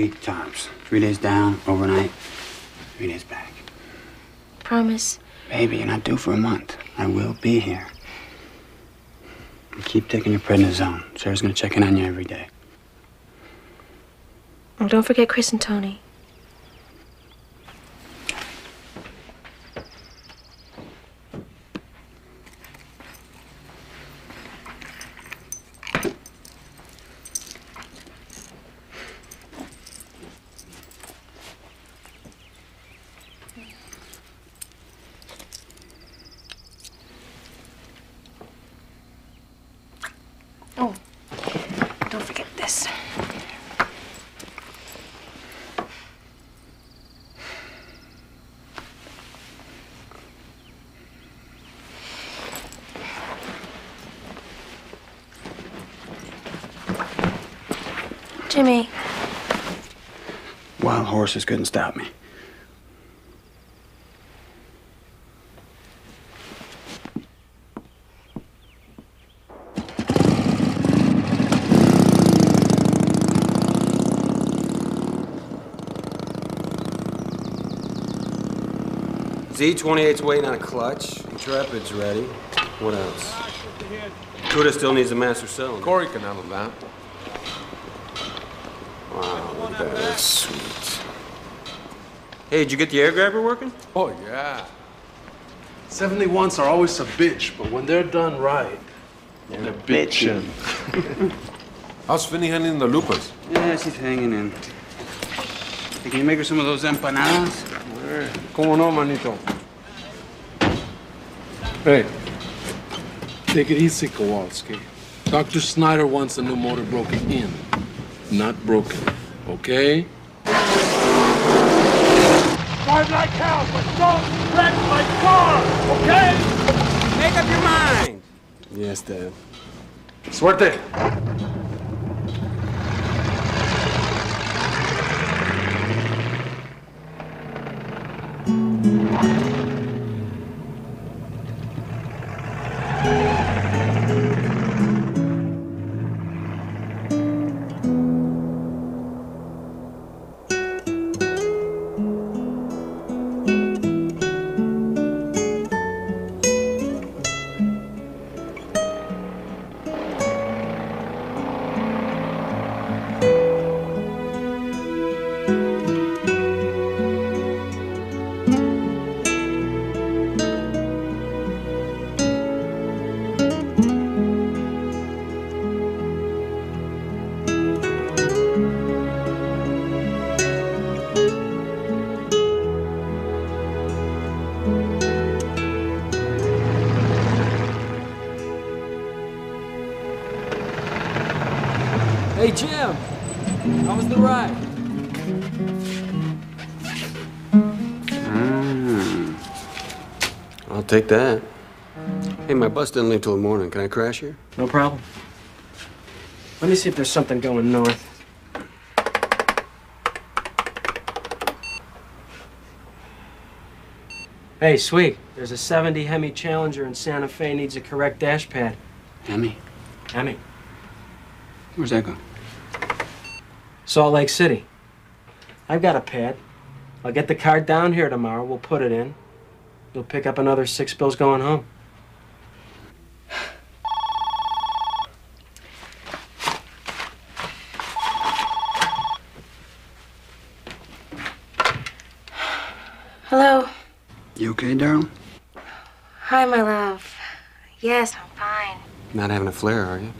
Week tops. Three days down, overnight, three days back. Promise. Baby, you're not due for a month. I will be here. Keep taking your prednisone. Sarah's gonna check in on you every day. And don't forget Chris and Tony. Oh, don't forget this. Jimmy, Wild horses couldn't stop me. Z28's waiting on a clutch. Intrepid's ready. What else? Cuda still needs a master cylinder. Corey can handle that. Wow, look at that. That's sweet. Hey, did you get the air grabber working? Oh, yeah. 71s are always a bitch, but when they're done right, they're bitchin'. How's Finny handling the lupus? Yeah, she's hanging in. Hey, can you make her some of those empanadas? Eh, ¿Cómo no, manito? Hey, take it easy, Kowalski. Dr. Snyder wants a new motor broken in, not broken. Okay? Drive like hell, but don't wreck my car, okay? Make up your mind! Yes, Dad. Suerte! Hey, take that. Hey, my bus didn't leave till the morning. Can I crash here? No problem. Let me see if there's something going north. Hey, sweet. There's a 70 Hemi Challenger in Santa Fe needs a correct dash pad. Hemi? Hemi. where's that going? Salt Lake City. I've got a pad. I'll get the card down here tomorrow. We'll put it in. You'll pick up another six bills going home. Hello. You okay, Daryl? Hi, my love. Yes, I'm fine. Not having a flare, are you?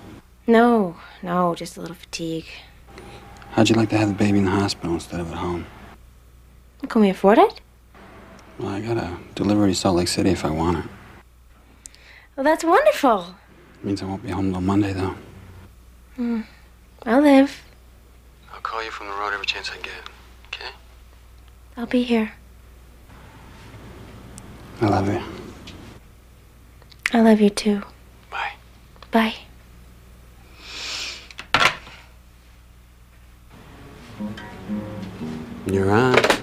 No, no, just a little fatigue. How'd you like to have the baby in the hospital instead of at home? Can we afford it? Well, I gotta deliver to Salt Lake City if I want it. Well, that's wonderful. Means I won't be home till Monday, though. Hmm. I'll live. I'll call you from the road every chance I get. Okay? I'll be here. I love you. I love you too. Bye. Bye. You're on.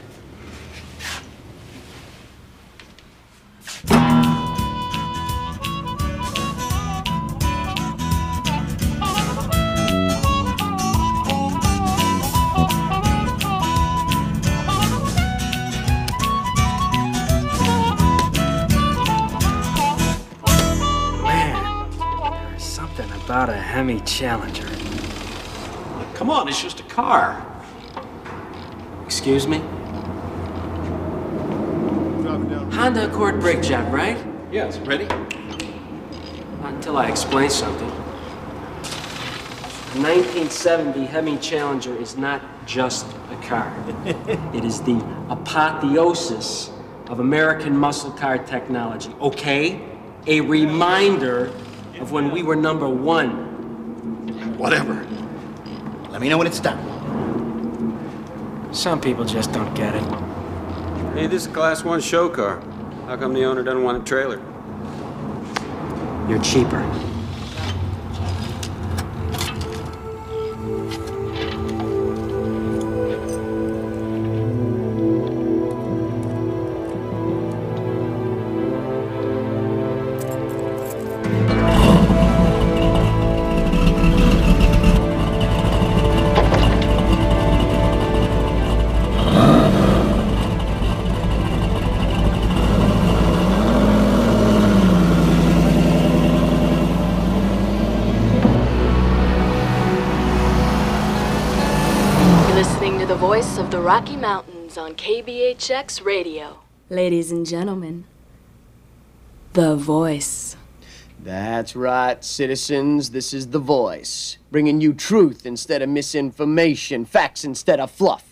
Hemi Challenger. Come on, it's just a car. Excuse me? Honda Accord brake job, right? Yes, ready? Not until I explain something. A 1970 Hemi Challenger is not just a car. it is the apotheosis of American muscle car technology, okay? A reminder of when we were number one. Whatever. Let me know when it's done. Some people just don't get it. Hey, this is a class one show car. How come the owner doesn't want a trailer? You're cheaper. Rocky Mountains on KBHX Radio. Ladies and gentlemen, The Voice. That's right, citizens. This is The Voice, bringing you truth instead of misinformation, facts instead of fluff.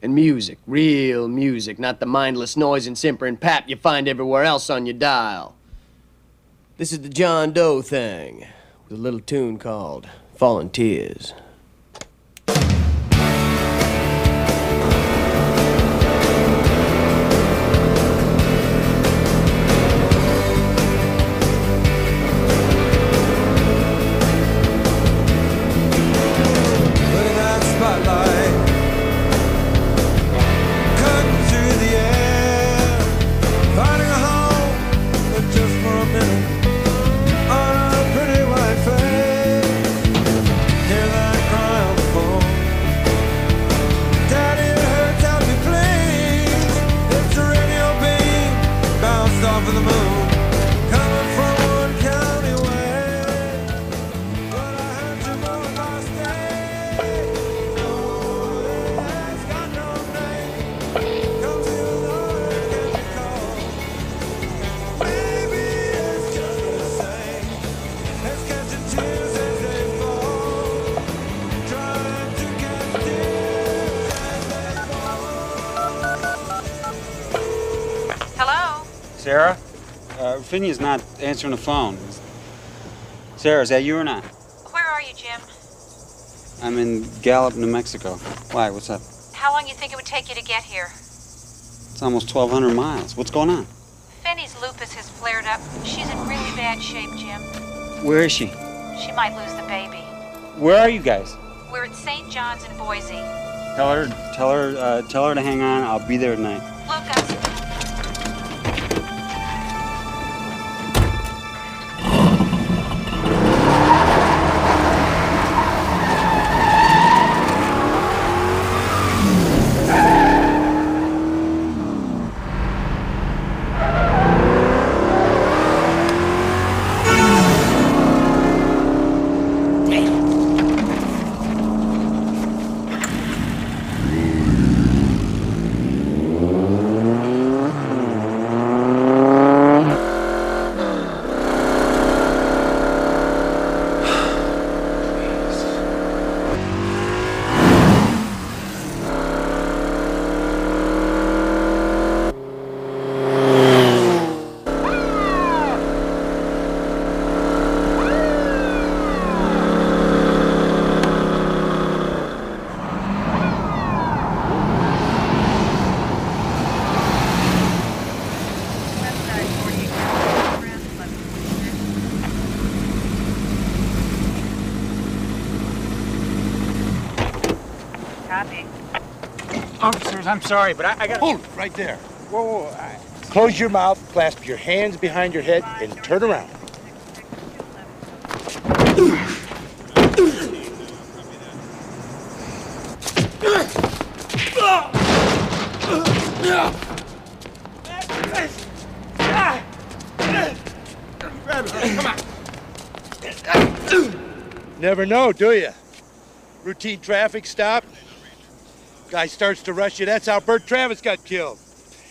And music, real music, not the mindless noise and simpering pap you find everywhere else on your dial. This is the John Doe thing, with a little tune called Fallen Tears. Finney's not answering the phone. Sarah, is that you or not? Where are you, Jim? I'm in Gallup, New Mexico. Why? What's up? How long do you think it would take you to get here? It's almost 1,200 miles. What's going on? Finney's lupus has flared up. She's in really bad shape, Jim. Where is she? She might lose the baby. Where are you guys? We're at St. John's in Boise. Tell her, tell her, uh, tell her to hang on. I'll be there tonight. Officers, I'm sorry, but I, I got. Hold it right there. Whoa, whoa. I, Close your mouth, clasp your hands behind your head, and turn around. Never know, do you? Routine traffic stop. Guy starts to rush you. That's how Bert Travis got killed.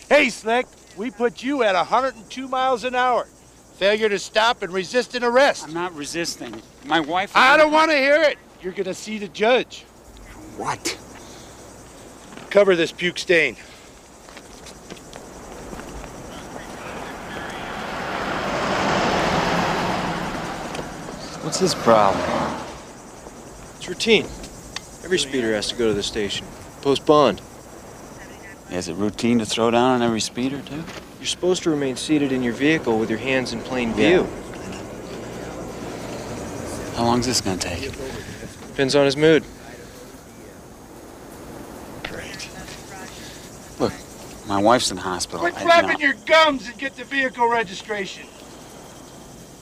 Hey, Slick, we put you at 102 miles an hour. Failure to stop and resist an arrest. I'm not resisting. My wife. I don't want to hear it. You're going to see the judge. What? Cover this puke stain. What's his problem? It's routine. Every speeder has to go to the station. Post bond. Is it routine to throw down on every speeder, too? You're supposed to remain seated in your vehicle with your hands in plain view. How long's this gonna take? Depends on his mood. Great. Look, my wife's in hospital. Quit I- flapping you your gums and get the vehicle registration.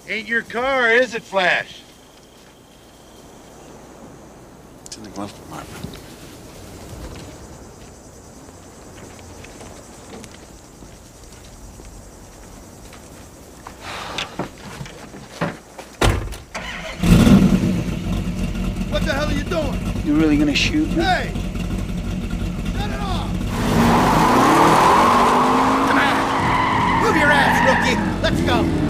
Ain't your car, is it, Flash? It's in the glove compartment. What the hell are you doing? You really gonna shoot me? Hey! Shut it off! Come on! Move your ass, rookie! Let's go!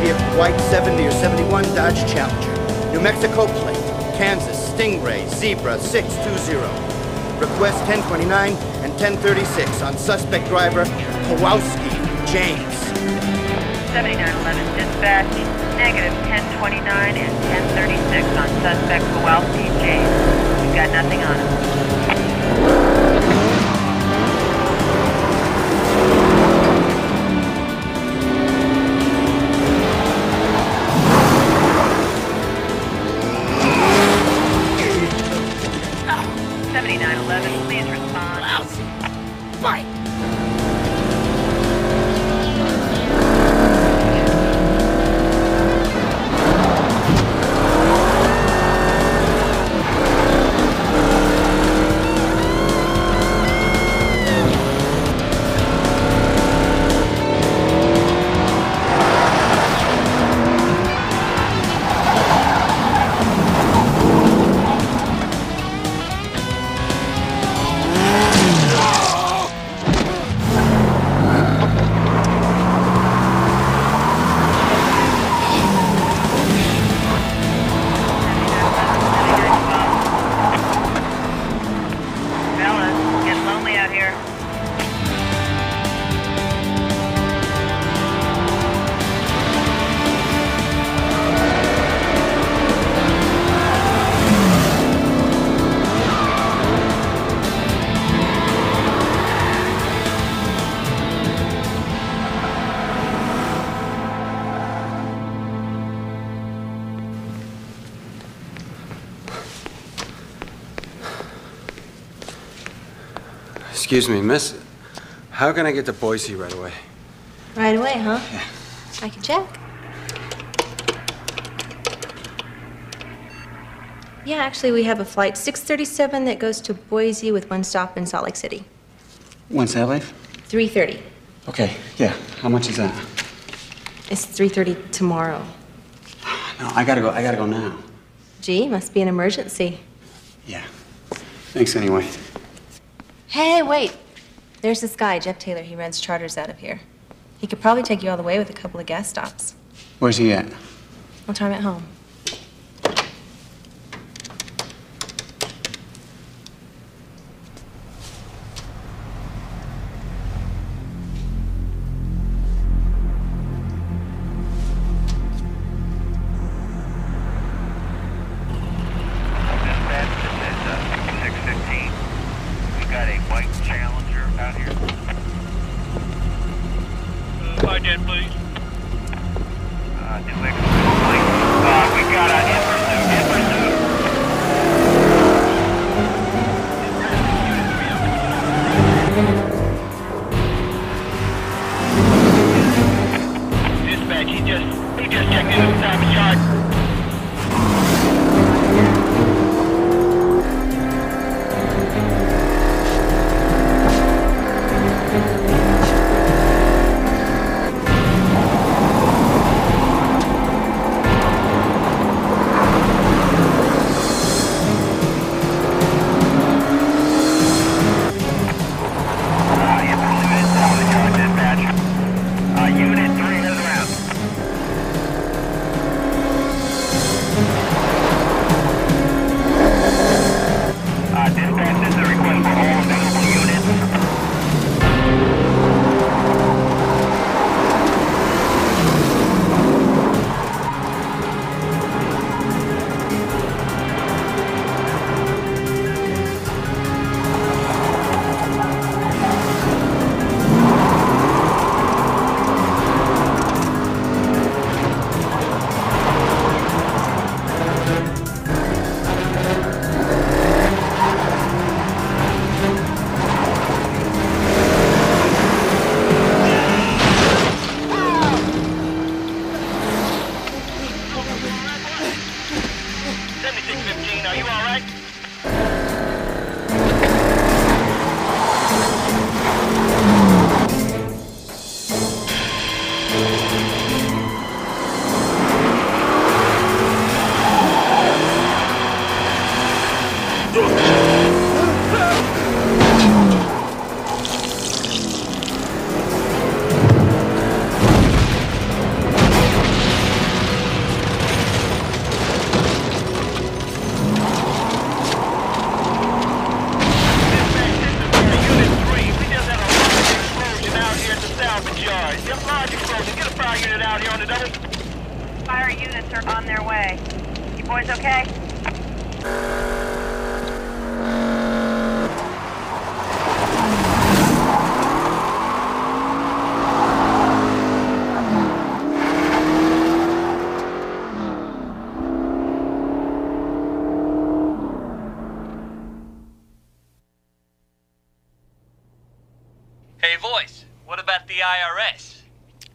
Vehicle white 70 or 71 Dodge Challenger. New Mexico plate. Kansas Stingray Zebra 620. Request 1029 and 1036 on suspect driver Kowalski James. 7911 dispatch, negative 1029 and 1036 on suspect Kowalski James. We've got nothing on him. Excuse me, miss. How can I get to Boise right away? Right away, huh? Yeah. I can check. Yeah, actually, we have a flight 637 that goes to Boise with one stop in Salt Lake City. When's that leave? 3:30. Okay, yeah. How much is that? It's 3:30 tomorrow. No, I gotta go. I gotta go now. Gee, must be an emergency. Yeah. Thanks anyway. Hey, wait. There's this guy, Jeff Taylor. He runs charters out of here. He could probably take you all the way with a couple of gas stops. Where's he at? What time at home?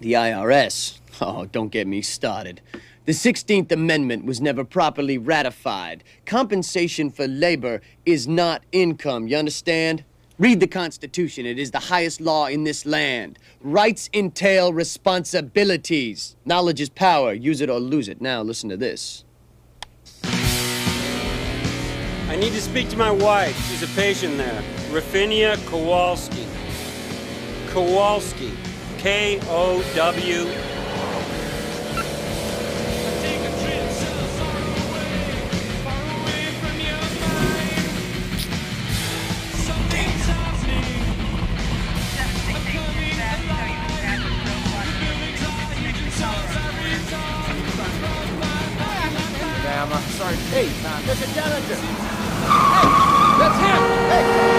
The IRS? Oh, don't get me started. The 16th Amendment was never properly ratified. Compensation for labor is not income, you understand? Read the Constitution. It is the highest law in this land. Rights entail responsibilities. Knowledge is power. Use it or lose it. Now, listen to this. I need to speak to my wife. She's a patient there. Rafinia Kowalski. Kowalski. K O W. Damn, I'm sorry. Hey, there's a Challenger. Hey, that's him.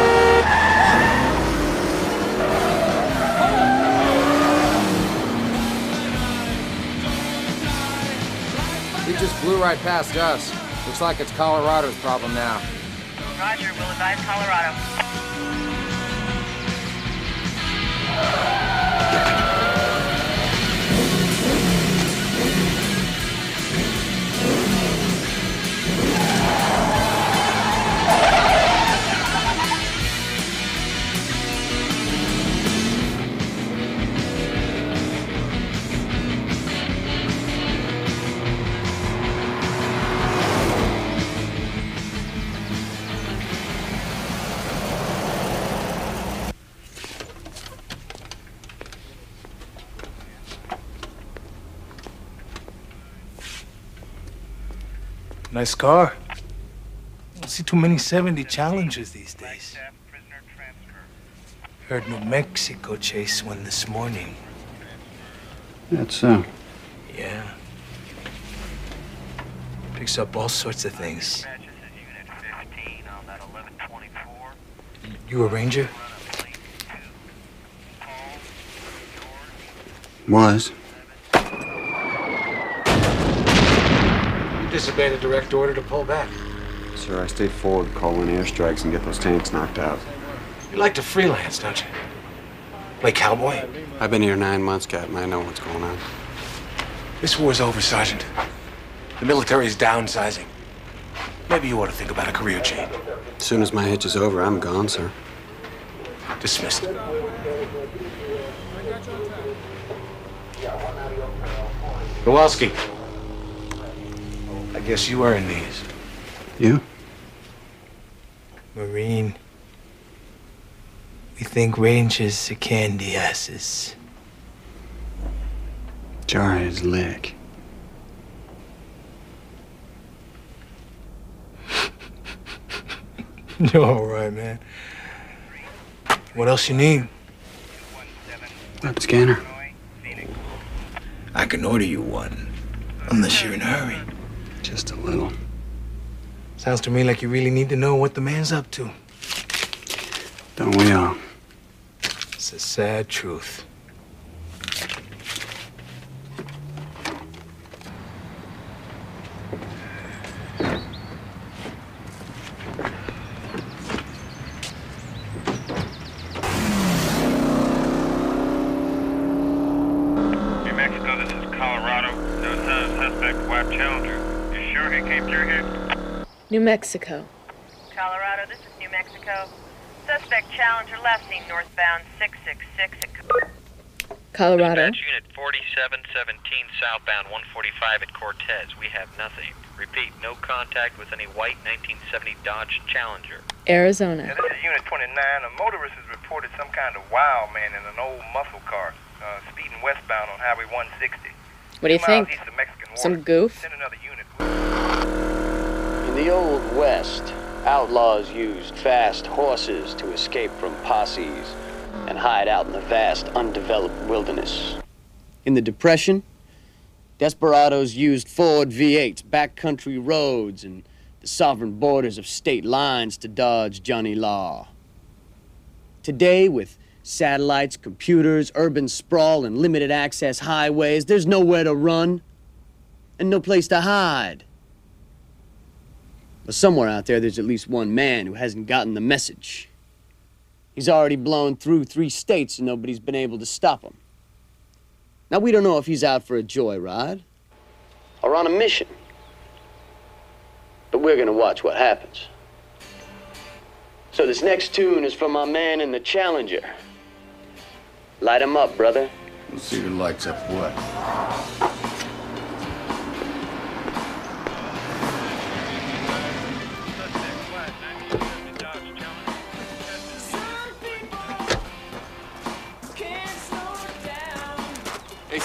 He just flew right past us. Looks like it's Colorado's problem now. Roger, we'll advise Colorado. Nice car. I don't see too many 70 Challengers these days. Heard New Mexico chase one this morning. That's so. Yeah. Picks up all sorts of things. You a ranger? Was. You disobeyed a direct order to pull back. Sir, I stayed forward to call in airstrikes and get those tanks knocked out. You like to freelance, don't you? Play cowboy? I've been here nine months, Captain. I know what's going on. This war's over, Sergeant. The military's downsizing. Maybe you ought to think about a career change. As soon as my hitch is over, I'm gone, sir. Dismissed. Kowalski. I guess you earned these. You? Marine. We think Rangers are candy asses. Jar his lick. You're all right, man. What else you need? That scanner. I can order you one. Unless you're in a hurry. Just a little. Sounds to me like you really need to know what the man's up to. Don't we all? It's a sad truth. New Mexico, this is Colorado. No sign of suspect, white Challenger. You sure he came through here? New Mexico. Colorado, this is New Mexico. Suspect Challenger left seen northbound 666 at Colorado. Dispatch Unit 4717 southbound 145 at Cortez. We have nothing. Repeat, no contact with any white 1970 Dodge Challenger. Arizona. Yeah, this is Unit 29. A motorist has reported some kind of wild man in an old muscle car, uh, speeding westbound on Highway 160. What do you Two think? east of Mexican Some goof? Send another unit. The Old West, outlaws used fast horses to escape from posses and hide out in the vast, undeveloped wilderness. In the Depression, desperados used Ford V8s, backcountry roads, and the sovereign borders of state lines to dodge Johnny Law. Today, with satellites, computers, urban sprawl, and limited access highways, there's nowhere to run and no place to hide. But somewhere out there, there's at least one man who hasn't gotten the message. He's already blown through three states and nobody's been able to stop him. Now, we don't know if he's out for a joyride or on a mission. But we're gonna watch what happens. So, this next tune is from my man in the Challenger. Light him up, brother. Let's see who lights up what.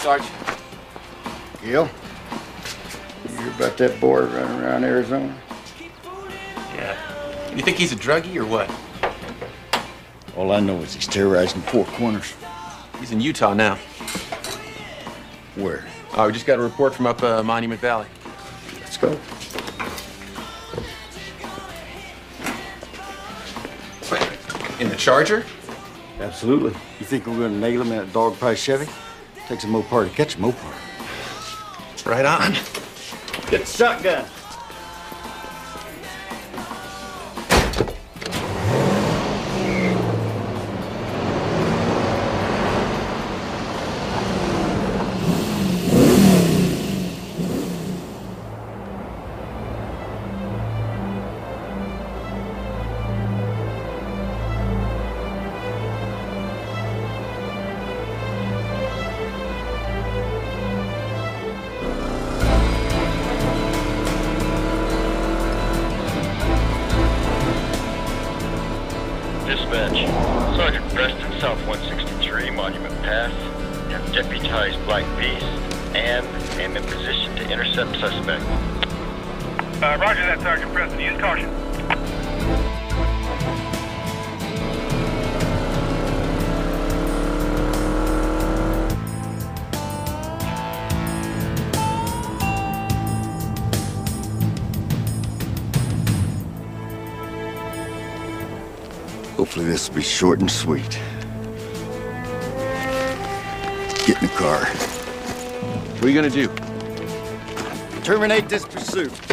Hey, Sarge. Gil? You hear about that boy running around Arizona? Yeah. You think he's a druggie or what? All I know is he's terrorizing four corners. He's in Utah now. Where? Oh, we just got a report from up uh, Monument Valley. Let's go. In the Charger? Absolutely. You think we're gonna nail him in a dog pie Chevy? Takes a Mopar to catch a Mopar. Right on. Get the shotgun. Hopefully this will be short and sweet. Get in the car. What are you gonna do? Terminate this pursuit.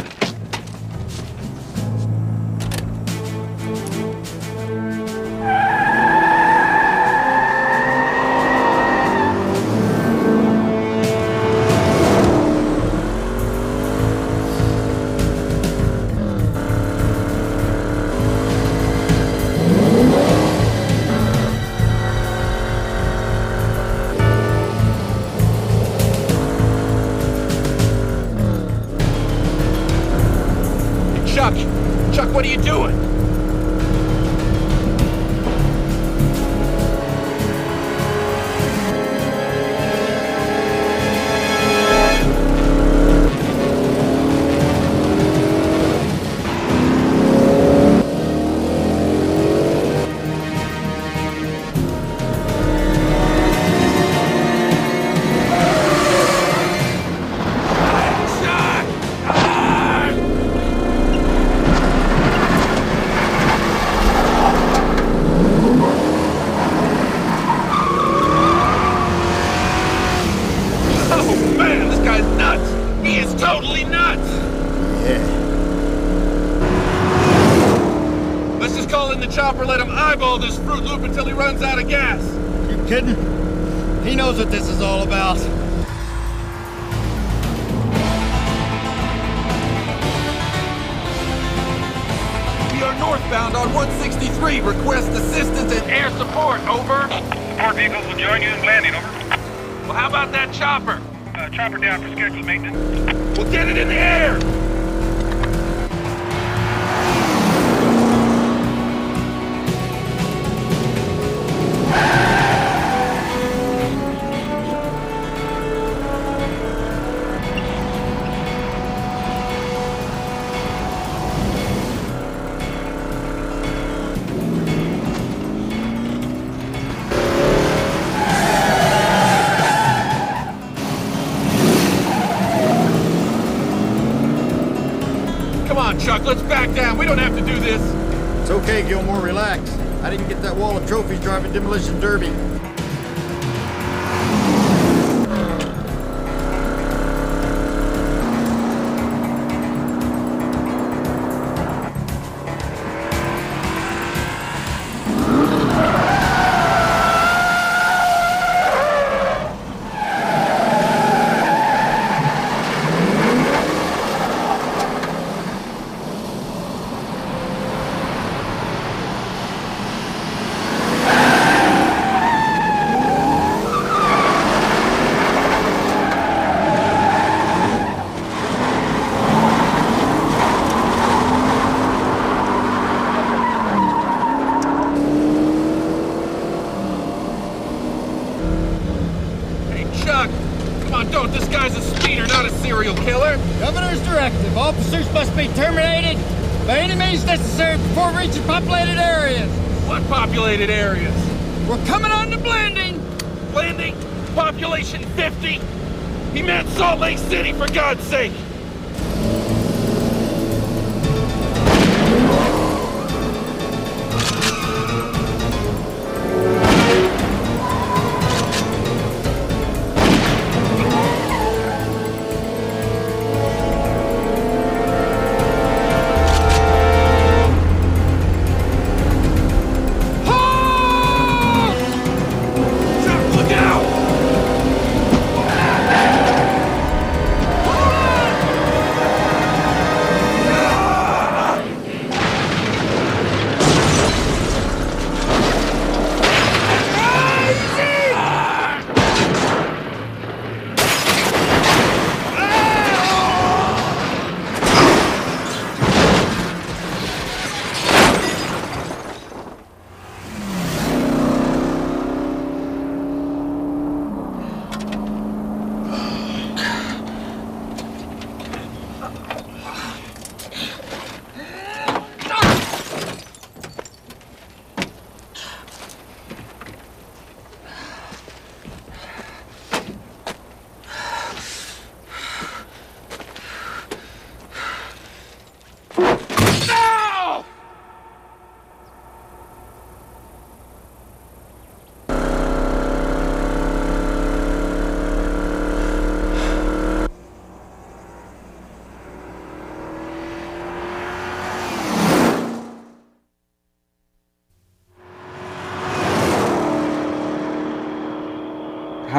must be terminated by any means necessary before reaching populated areas. What populated areas? We're coming on to Blanding. Blanding? Population 50? He meant Salt Lake City, for God's sake!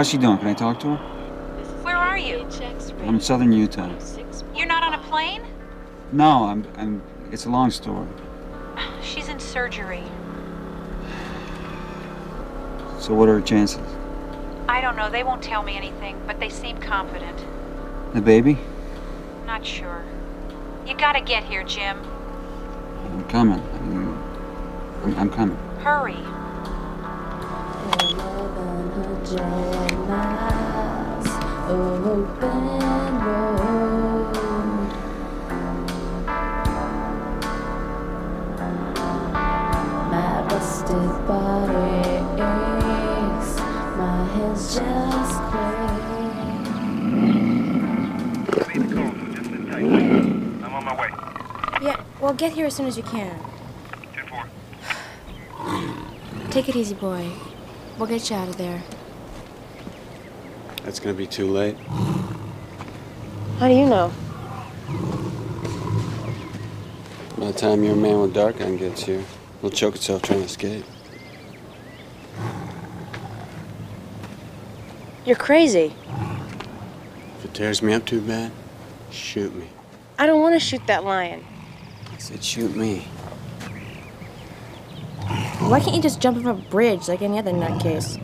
How's she doing? Can I talk to her? Where are you? I'm in southern Utah. You're not on a plane? No, I'm. I'm. It's a long story. She's in surgery. So what are her chances? I don't know. They won't tell me anything, but they seem confident. The baby? Not sure. You gotta get here, Jim. I'm coming. I'm, I'm, I'm coming. Hurry. Well, get here as soon as you can. 2-4. Take it easy, boy. We'll get you out of there. That's gonna be too late. How do you know? By the time your man with dark gun gets here, he'll choke itself trying to escape. You're crazy. If it tears me up too bad, shoot me. I don't want to shoot that lion. I said shoot me. Why can't you just jump off a bridge like any other nutcase?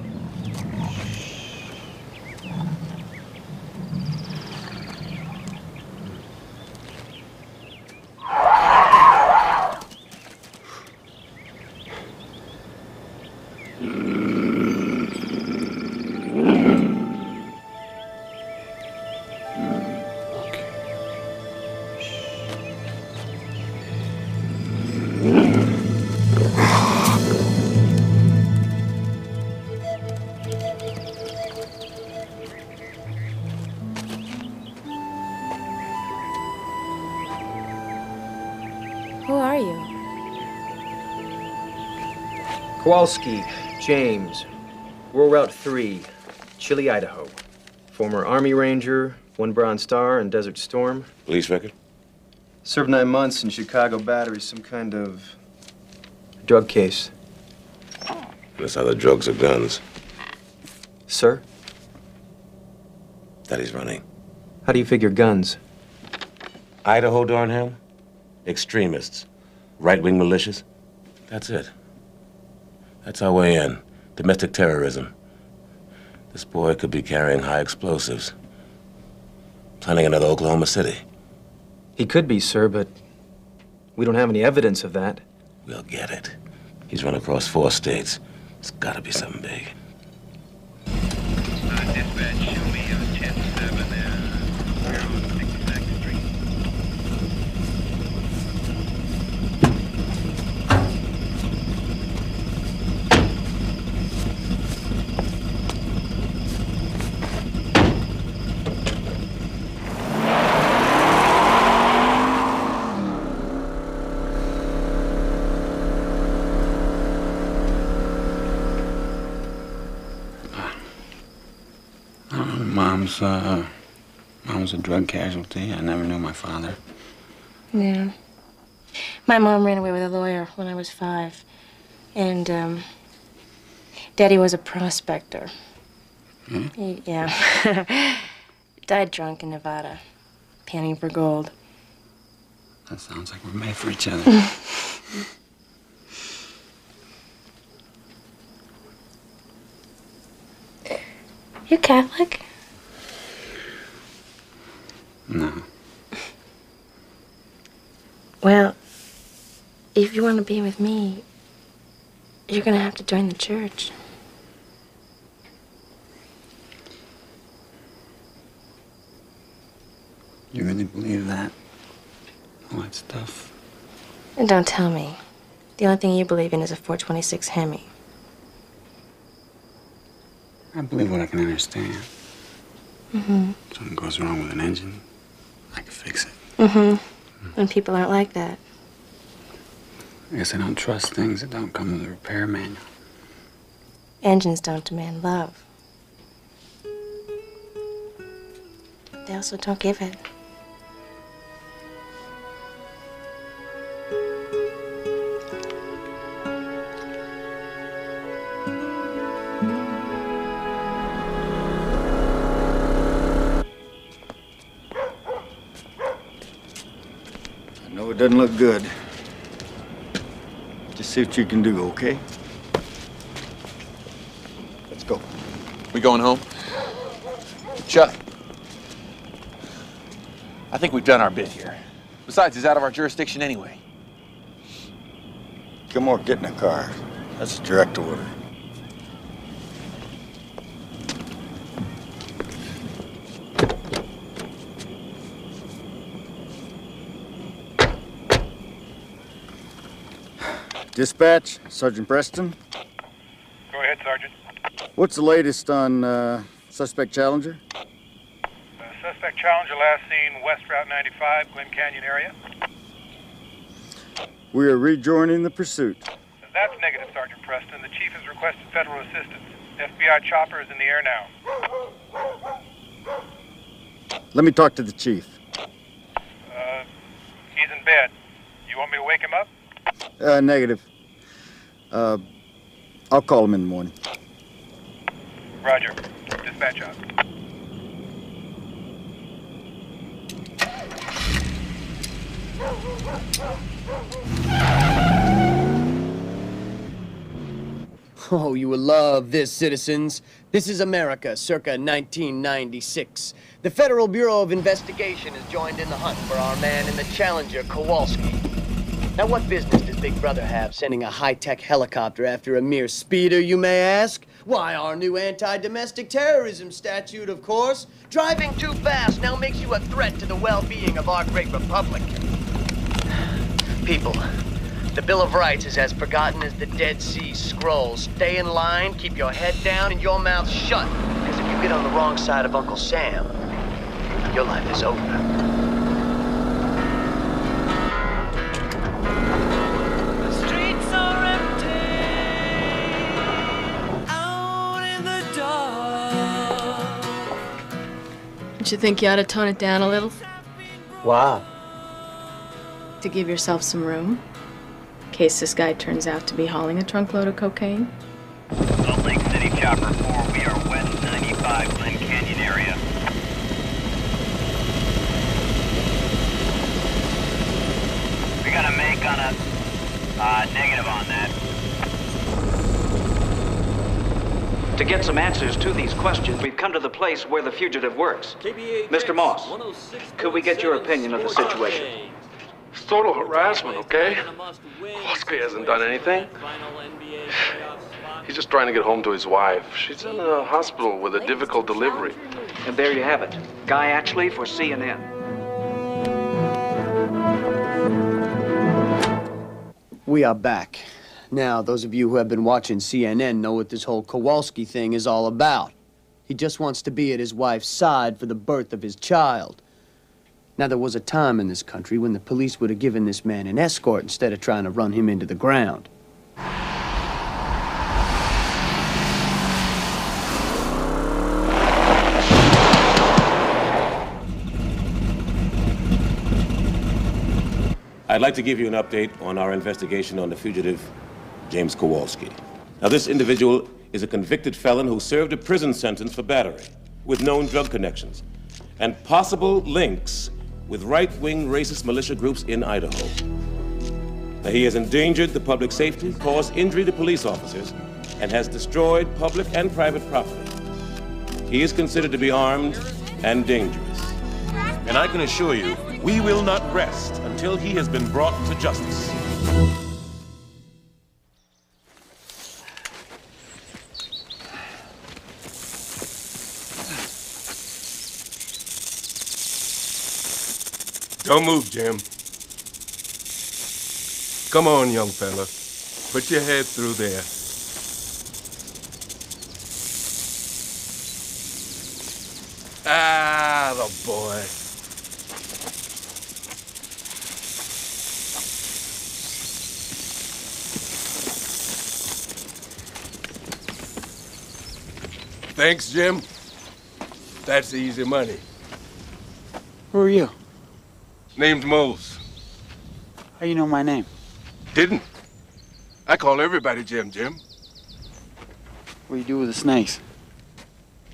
Kowalski, James, Rural Route 3, Chile, Idaho. Former Army Ranger, one Bronze Star in Desert Storm. Police record? Served nine months in Chicago Battery, some kind of drug case. That's either drugs or guns. Sir? That he's running. How do you figure guns? Idaho, Dornham? Extremists. Right wing militias? That's it. That's our way in. Domestic terrorism. This boy could be carrying high explosives. Planning another Oklahoma City. He could be, sir, but we don't have any evidence of that. We'll get it. He's run across four states. It's gotta be something big. Uh, dispatch, show me uh, 10-7 there. We're on 62nd Street. Uh, mom's, uh, mom's a drug casualty. I never knew my father. Yeah. My mom ran away with a lawyer when I was five. And, um, Daddy was a prospector. Hmm? He- yeah. Died drunk in Nevada, panning for gold. That sounds like we're made for each other. You Catholic? No. Well, if you want to be with me, you're gonna have to join the church. You really believe that? All that stuff? And don't tell me. The only thing you believe in is a 426 Hemi. I believe what I can understand. Mm-hmm. Something goes wrong with an engine, I can fix it. Mm-hmm. And people aren't like that. I guess I don't trust things that don't come with a repair manual. Engines don't demand love. They also don't give it. Doesn't look good. Just see what you can do, okay? Let's go. We going home? Chuck. I think we've done our bit here. Besides, he's out of our jurisdiction anyway. Gilmore, get in the car. That's a direct order. Dispatch, Sergeant Preston. Go ahead, Sergeant. What's the latest on uh, suspect Challenger? Uh, suspect Challenger last seen West Route 95, Glen Canyon area. We are rejoining the pursuit. That's negative, Sergeant Preston. The chief has requested federal assistance. FBI chopper is in the air now. Let me talk to the chief. Uh, he's in bed. You want me to wake him up? Uh, negative. Uh, I'll call him in the morning. Roger. Dispatch out. Oh, you will love this, citizens. This is America, circa 1996. The Federal Bureau of Investigation has joined in the hunt for our man in the Challenger, Kowalski. Now, what business does Big Brother have sending a high-tech helicopter after a mere speeder, you may ask? Why, our new anti-domestic terrorism statute, of course. Driving too fast now makes you a threat to the well-being of our great republic. People, the Bill of Rights is as forgotten as the Dead Sea Scrolls. Stay in line, keep your head down and your mouth shut. Because if you get on the wrong side of Uncle Sam, your life is over. Don't you think you ought to tone it down a little Wow. to give yourself some room? In case this guy turns out to be hauling a trunkload of cocaine? Salt Lake City Chopper 4, we are west 95 Glen Canyon area. We got a make on a uh, negative on that. To get some answers to these questions, we've come to the place where the fugitive works. Mr. Moss, could we get your opinion of the situation? It's total harassment, okay? Kowalski hasn't done anything. He's just trying to get home to his wife. She's in a hospital with a difficult delivery. And there you have it. Guy Atchley for CNN. We are back. Now, those of you who have been watching CNN know what this whole Kowalski thing is all about. He just wants to be at his wife's side for the birth of his child. Now, there was a time in this country when the police would have given this man an escort instead of trying to run him into the ground. I'd like to give you an update on our investigation on the fugitive James Kowalski. Now, this individual is a convicted felon who served a prison sentence for battery with known drug connections and possible links with right wing racist militia groups in Idaho. Now, he has endangered the public safety, caused injury to police officers, and has destroyed public and private property. He is considered to be armed and dangerous. And I can assure you, we will not rest until he has been brought to justice. Don't move, Jim. Come on, young fella. Put your head through there. Ah, the boy. Thanks, Jim. That's easy money. Who are you? Name's Mose. How you know my name? Didn't. I call everybody Jim Jim. What do you do with the snakes?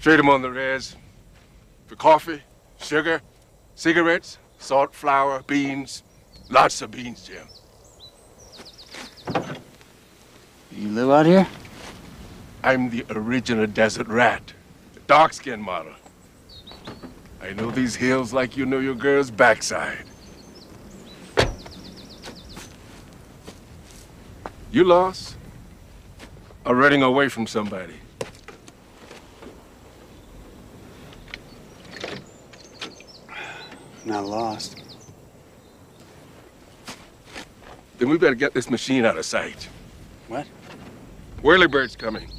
Trade 'em on the res. For coffee, sugar, cigarettes, salt, flour, beans. Lots of beans, Jim. You live out here? I'm the original desert rat, the dark skin model. I know these hills like you know your girl's backside. You lost? Or running away from somebody? Not lost. Then we better get this machine out of sight. What? Whirlybird's coming.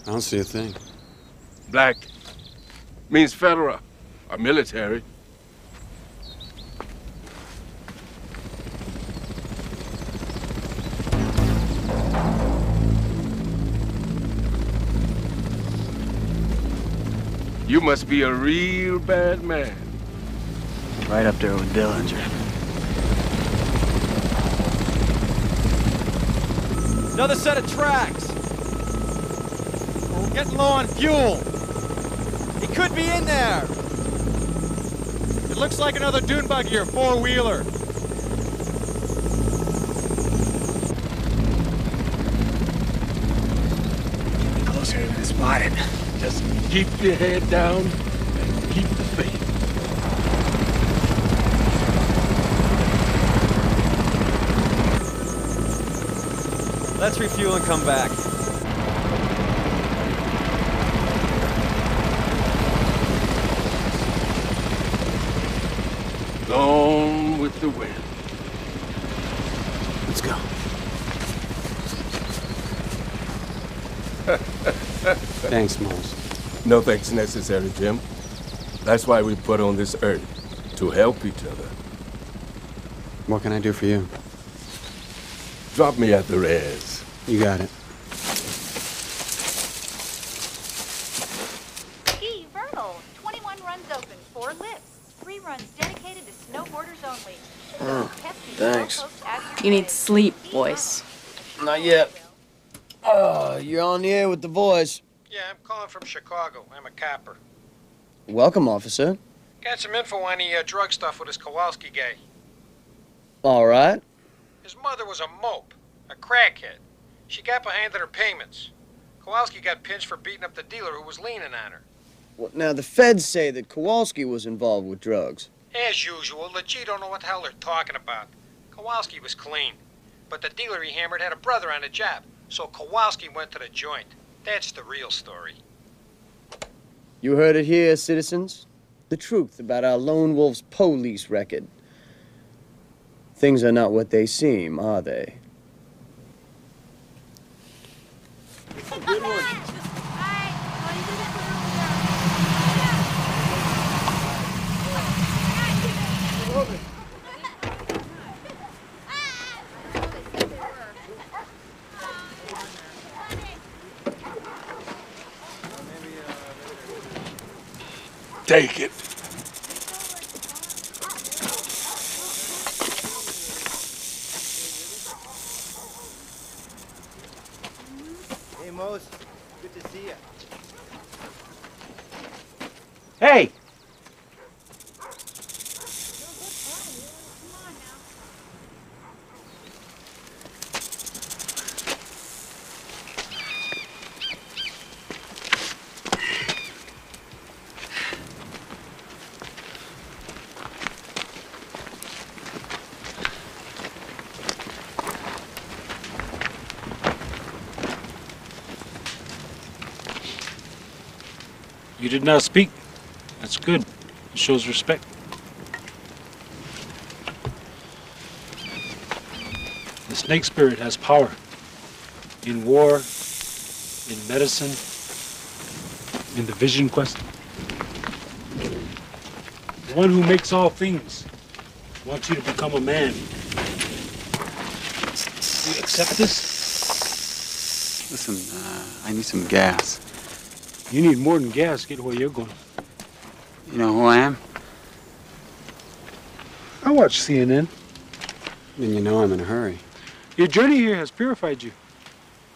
I don't see a thing. Black means federal or military. You must be a real bad man. Right up there with Dillinger. Another set of tracks. We're getting low on fuel. He could be in there. It looks like another dune buggy or four-wheeler. Closer than spotted. Just keep your head down and keep the faith. Let's refuel and come back. Gone with the wind. Thanks, Mose. No thanks necessary, Jim. That's why we put on this earth, to help each other. What can I do for you? Drop me at the res. You got it. Ski Vernal, 21 runs open, four lifts, three runs dedicated to snowboarders only. Oh, thanks. You need sleep, boys. Not yet. Oh, you're on the air with the voice. Yeah, I'm calling from Chicago. I'm a copper. Welcome, officer. Got some info on the uh, drug stuff with this Kowalski guy. All right. His mother was a mope, a crackhead. She got behind on her payments. Kowalski got pinched for beating up the dealer who was leaning on her. Well, now, the feds say that Kowalski was involved with drugs. As usual, the G don't know what the hell they're talking about. Kowalski was clean. But the dealer he hammered had a brother on the job, so Kowalski went to the joint. That's the real story. You heard it here, citizens. The truth about our lone wolf's police record. Things are not what they seem, are they? Good one. Take it. Hey, Mose. Good to see you. Hey! Did not speak. That's good. It shows respect. The snake spirit has power in war, in medicine, in the vision quest. The one who makes all things wants you to become a man. You accept this? Listen, uh, I need some gas. You need more than gas. Get where you're going. You know who I am? I watch CNN. Then you know I'm in a hurry. Your journey here has purified you.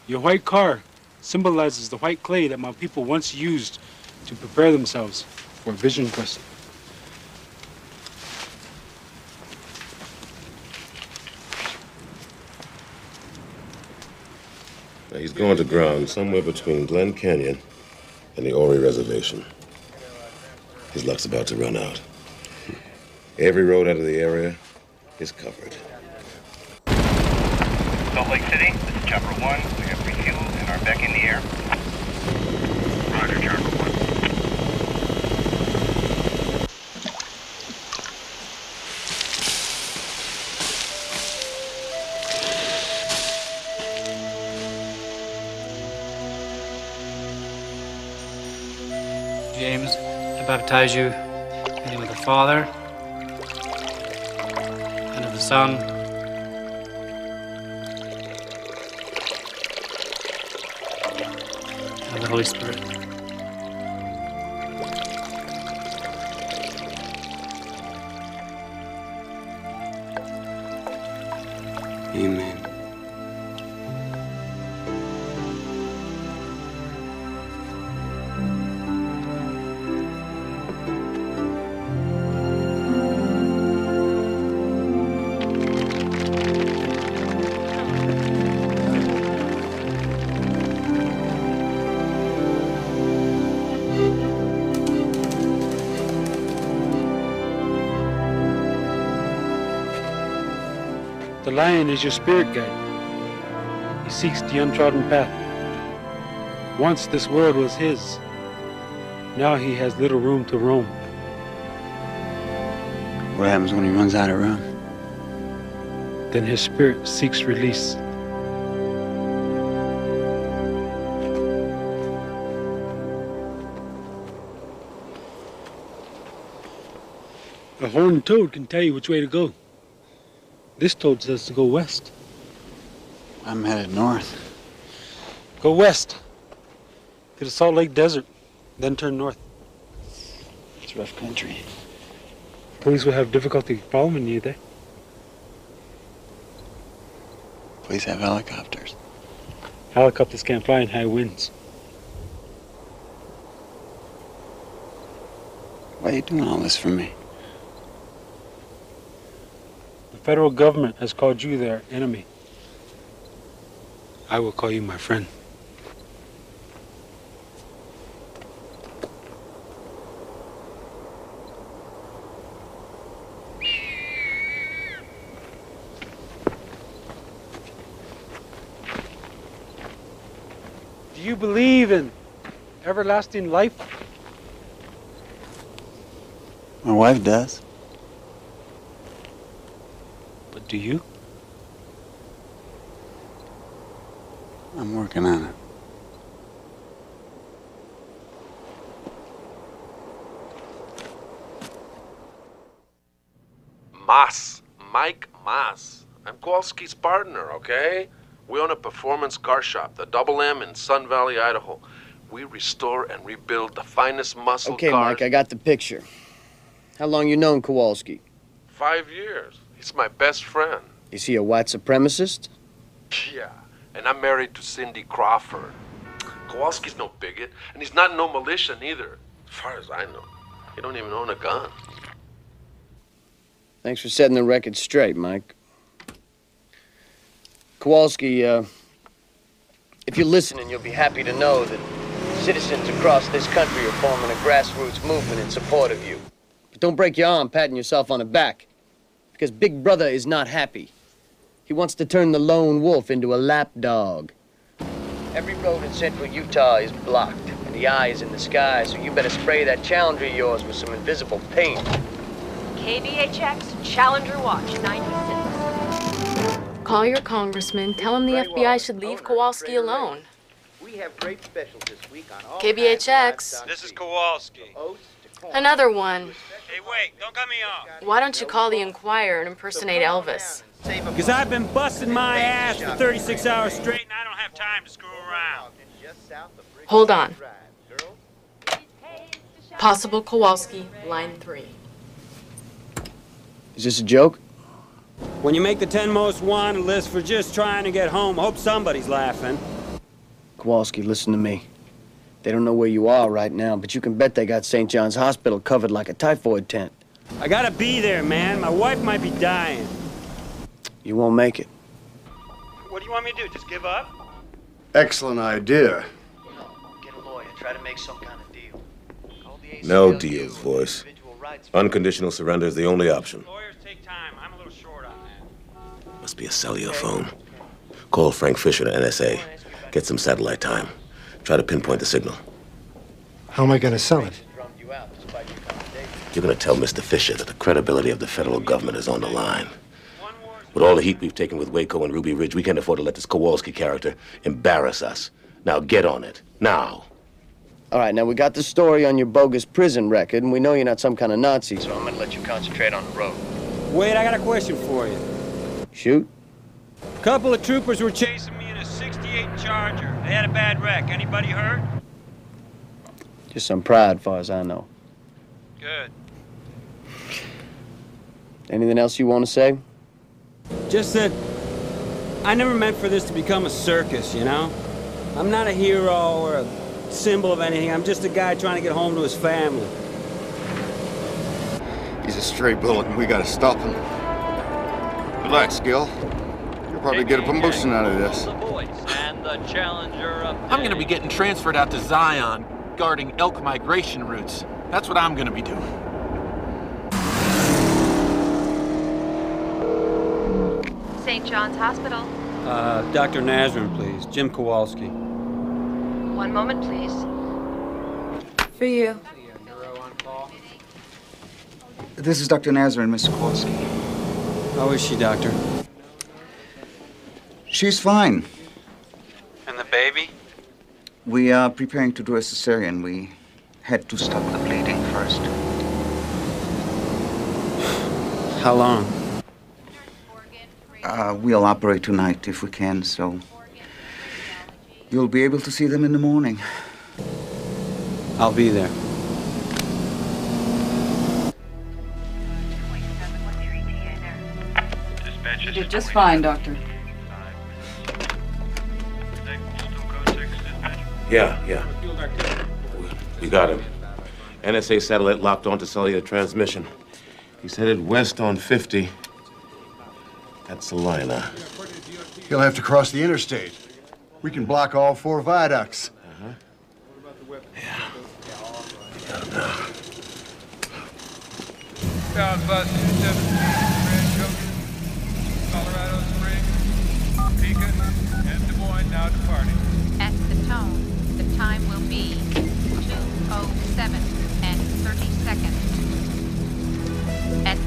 Your white car symbolizes the white clay that my people once used to prepare themselves. for Vision Quest. Now, he's going to ground somewhere between Glen Canyon and the Ori Reservation. His luck's about to run out. Every road out of the area is covered. Salt Lake City, this is Chopper 1. We have refueled and are back in the air. Baptize you in the name of the Father and of the Son and of the Holy Spirit. Lion is your spirit guide. He seeks the untrodden path. Once this world was his. Now he has little room to roam. What happens when he runs out of room? Then his spirit seeks release. A horned toad can tell you which way to go. This toad says to go west. I'm headed north. Go west. To the Salt Lake Desert. Then turn north. It's rough country. Police will have difficulty following you there. Police have helicopters. Helicopters can't fly in high winds. Why are you doing all this for me? The federal government has called you their enemy. I will call you my friend. Do you believe in everlasting life? My wife does. But do you? I'm working on it. Mas. Mike Mas. I'm Kowalski's partner, okay? We own a performance car shop, the Double M in Sun Valley, Idaho. We restore and rebuild the finest muscle Okay, cars. Mike, I got the picture. How long you known Kowalski? Five years. He's my best friend. Is he a white supremacist? Yeah. And I'm married to Cindy Crawford. Kowalski's no bigot, and he's not no militia neither. As far as I know. He don't even own a gun. Thanks for setting the record straight, Mike. Kowalski, uh, if you're listening, you'll be happy to know that citizens across this country are forming a grassroots movement in support of you. But don't break your arm patting yourself on the back, because Big Brother is not happy. He wants to turn the lone wolf into a lapdog. Every road in central Utah is blocked, and the eye is in the sky, so you better spray that Challenger of yours with some invisible paint. KBHX Challenger Watch 96. Call your congressman. Tell him the FBI should leave Kowalski alone. We have great specials this week on all KBHX. This is Kowalski. Another one. Hey, wait, don't cut me off. Why don't you call the Inquirer and impersonate Elvis? Because I've been busting my ass for 36 hours straight. and I don't have time to screw around. Hold on. Possible Kowalski, line three. Is this a joke? When you make the 10 most wanted list for just trying to get home, hope somebody's laughing. Kowalski, listen to me. They don't know where you are right now, but you can bet they got St. John's Hospital covered like a typhoid tent. I gotta be there, man. My wife might be dying. You won't make it. What do you want me to do? Just give up? Excellent idea. Get a lawyer. Try to make some kind of deal. No deals, voice. Unconditional surrender is the only option. Lawyers take time. I'm a little short on that. Must be a cellular phone. Call Frank Fisher to NSA. Get some satellite time. Try to pinpoint the signal. How am I going to sell it? You're gonna tell Mr. Fisher that the credibility of the federal government is on the line. With all the heat we've taken with Waco and Ruby Ridge, we can't afford to let this Kowalski character embarrass us. Now get on it. Now. All right, now we got the story on your bogus prison record, and we know you're not some kind of Nazi, so I'm gonna let you concentrate on the road. Wait, I got a question for you. Shoot. A couple of troopers were chasing me in a 68 Charger. They had a bad wreck. Anybody hurt? Just some pride, far as I know. Good. Anything else you want to say? Just that I never meant for this to become a circus, you know? I'm not a hero or a symbol of anything. I'm just a guy trying to get home to his family. He's a stray bullet, and we gotta stop him. Relax, Gil. You'll probably get a promotion out of this. Oh, And the challenger up I'm gonna be getting transferred out to Zion, guarding elk migration routes. That's what I'm gonna be doing. St. John's Hospital. Uh, Dr. Nazarene, please. Jim Kowalski. One moment, please. For you. This is Dr. Nazarene, Mr. Kowalski. How is she, Doctor? She's fine. And the baby? We are preparing to do a cesarean. We had to stop the bleeding first. How long? Uh, we'll operate tonight if we can, so you'll be able to see them in the morning. I'll be there. You did just fine, Doctor. Yeah, yeah. We got him. NSA satellite locked onto cellular transmission. He's headed west on 50. That's Salina. He'll have to cross the interstate. We can block all four viaducts. Uh-huh. Yeah. Bound bus 217, Grand Junction, Colorado Springs, Pekin, and Des Moines now departing. Tone, the time will be 207 and 30 seconds. At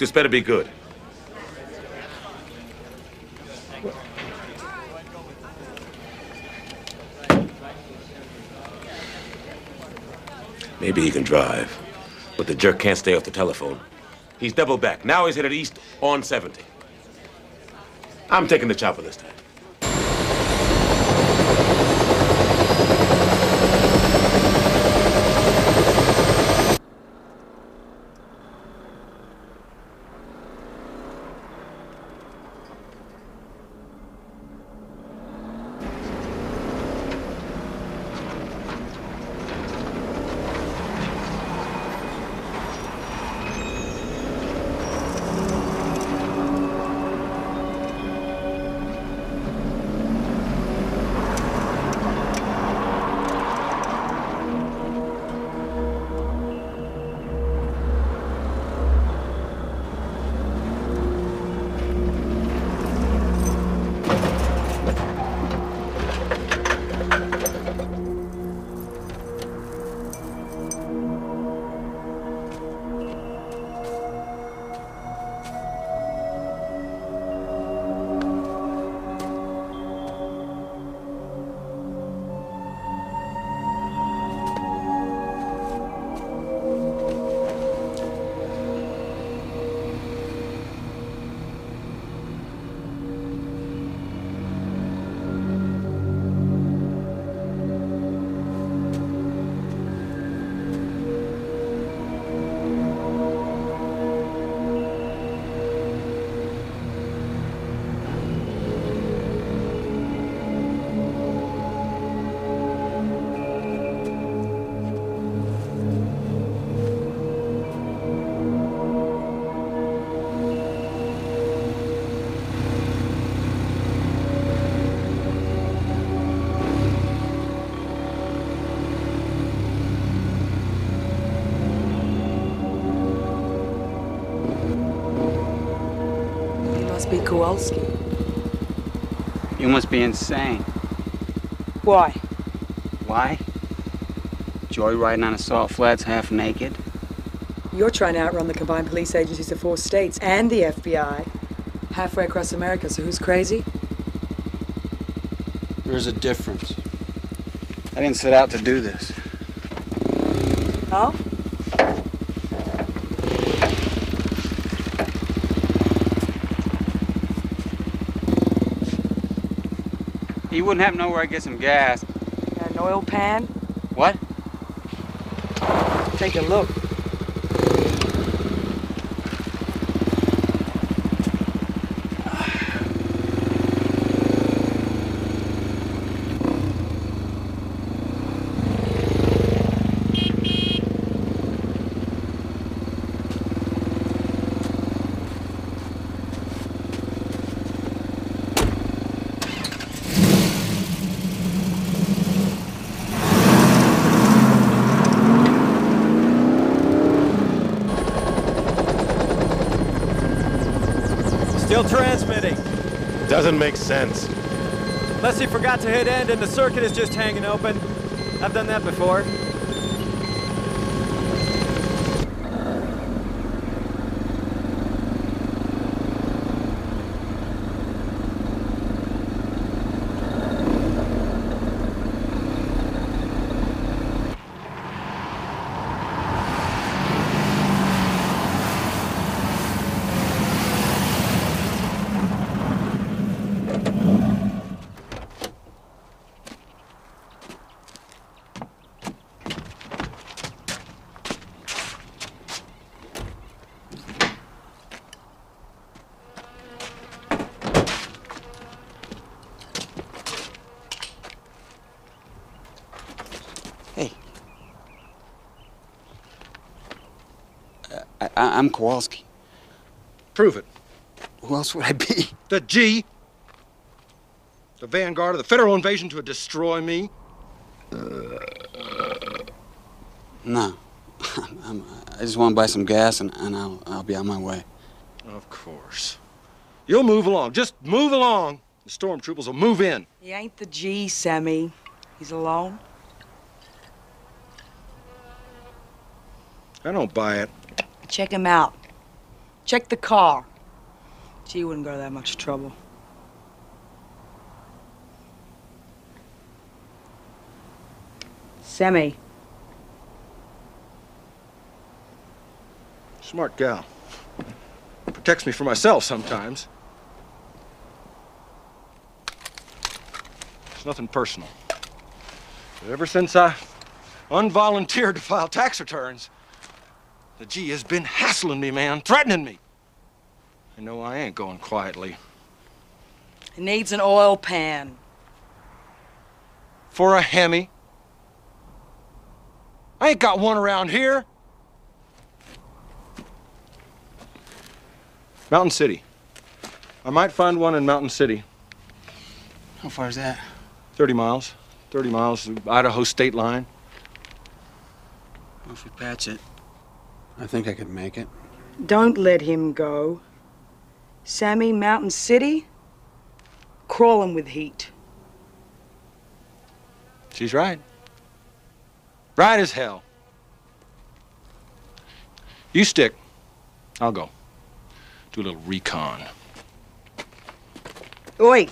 this better be good. Maybe he can drive, but the jerk can't stay off the telephone. He's double back. Now he's headed east on 70. I'm taking the chopper this time. Kowalski. You must be insane. Why? Why? Joyriding on assault flats half naked? You're trying to outrun the combined police agencies of four states and the FBI. Halfway across America, so who's crazy? There's a difference. I didn't set out to do this. Oh? You wouldn't happen to know where I get some gas. Got an oil pan? What? Take a look. Still transmitting. Doesn't make sense. Unless he forgot to hit end and the circuit is just hanging open. I've done that before. I- I'm Kowalski. Prove it. Who else would I be? The G. The vanguard of the federal invasion to destroy me. Uh, no. I'm, I just want to buy some gas and, and I'll, I'll be on my way. Of course. You'll move along. Just move along. The stormtroopers will move in. He ain't the G, Sammy. He's alone. I don't buy it. Check him out. Check the car. G wouldn't go to that much trouble. Sammy. Smart gal. Protects me from myself sometimes. It's nothing personal. But ever since I unvolunteered to file tax returns, the G has been hassling me, man, threatening me. And no, I ain't going quietly. He needs an oil pan. For a Hemi. I ain't got one around here. Mountain City. I might find one in Mountain City. How far is that? 30 miles. 30 miles to Idaho state line. Well, if we patch it, I think I could make it. Don't let him go. Sammy, Mountain City? Crawling with heat. She's right. Right as hell. You stick. I'll go. Do a little recon. Oi!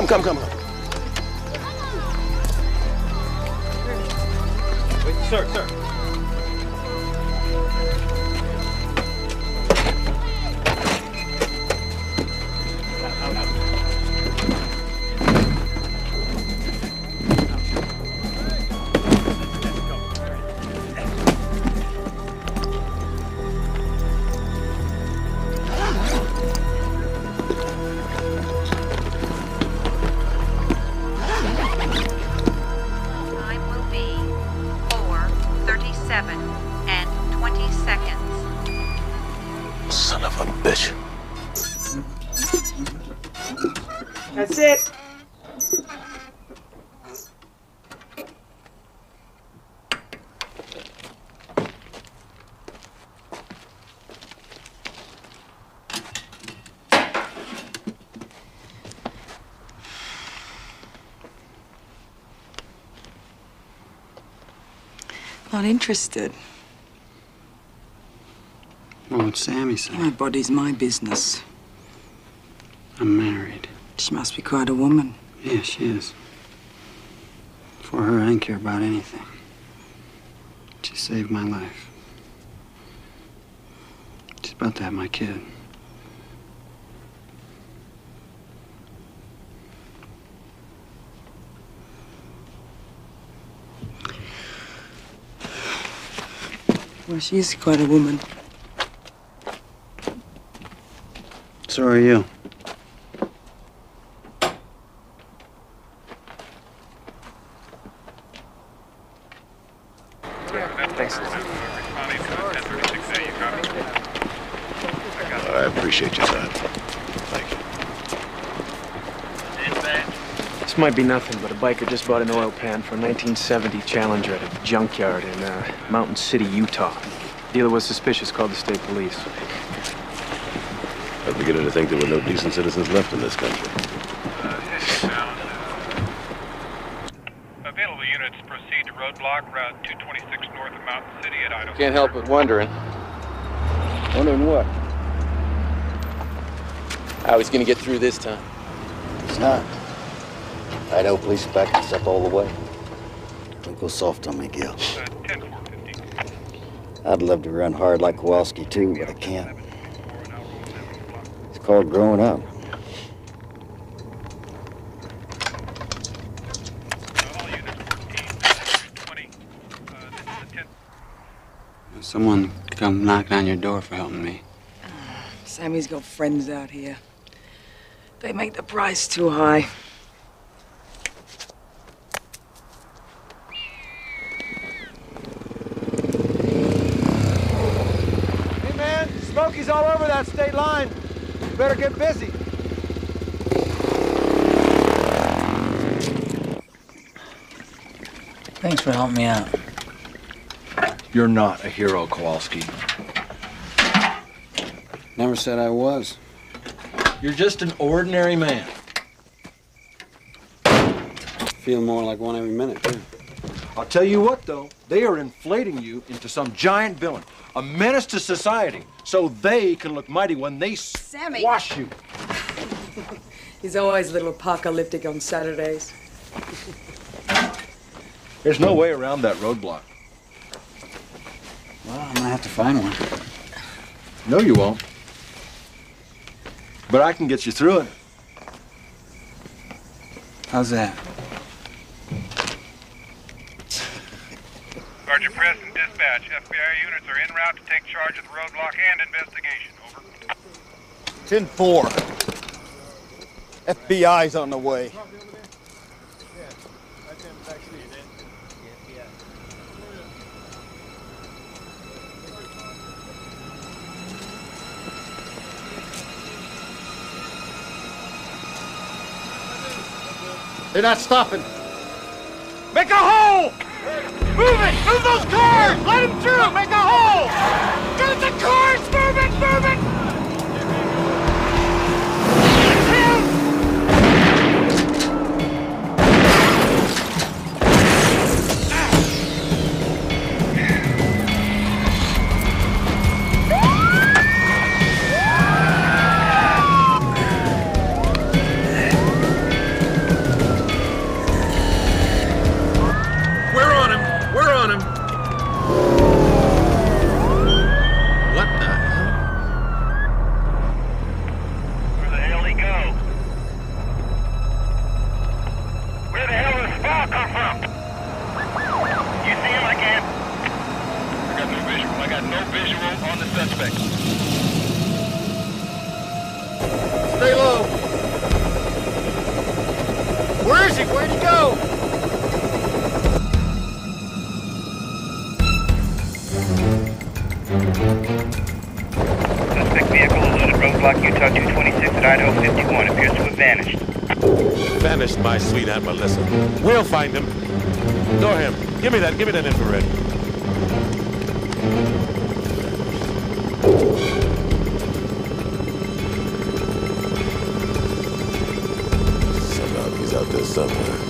Come, come, come, come. Wait, sir, sir. Not interested. Well, what's Sammy say? My body's my business. I'm married. She must be quite a woman. Yeah, she is. For her, I didn't care about anything. She saved my life. She's about to have my kid. Well, she is quite a woman. So are you. I appreciate your time. Thank you. This might be nothing, but a biker just bought an oil pan for a 1970 Challenger at a junkyard in uh, Mountain City, Utah. Dealer was suspicious, called the state police. I'm beginning to think there were no decent citizens left in this country. Available units proceed to roadblock, Route 226 north of Mountain City at Idaho. Can't help but wondering. Wondering what? How he's gonna get through this time. It's not. Idaho police are backing us up all the way. Don't go soft on me, Gil. Uh, I'd love to run hard like Kowalski, too, but I can't. It's called growing up. Someone come knocking on your door for helping me. Ah, Sammy's got friends out here. They make the price too high. Hey, man, Smokey's all over that state line. You better get busy. Thanks for helping me out. You're not a hero, Kowalski. Never said I was. You're just an ordinary man. Feel more like one every minute, too. I'll tell you what, though, they are inflating you into some giant villain, a menace to society, so they can look mighty when they Sammy! squash you. He's always a little apocalyptic on Saturdays. There's no way around that roadblock. Well, I'm gonna have to find one. No, you won't. But I can get you through it. How's that? Sergeant Preston, dispatch. FBI units are en route to take charge of the roadblock and investigation. Over. 10-4. FBI's on the way. They're not stopping. Make a hole! Move it! Move those cars! Let them through! Make a hole! Get the cars! Move it! Move it! Visual on the suspect. Stay low. Where is he? Where'd he go? Suspect vehicle eluded roadblock Utah 226 at Idaho 51. Appears to have vanished. Vanished, my sweet Aunt Melissa. We'll find him. Go him. Give me that. Give me that infrared. Somehow he's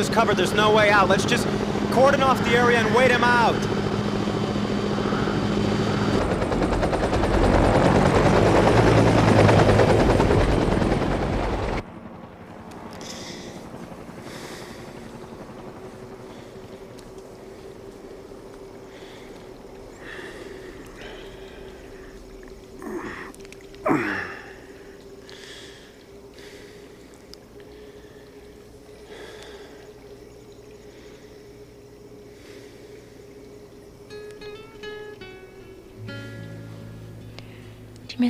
is covered. There's no way out. Let's just cordon off the area and wait him out.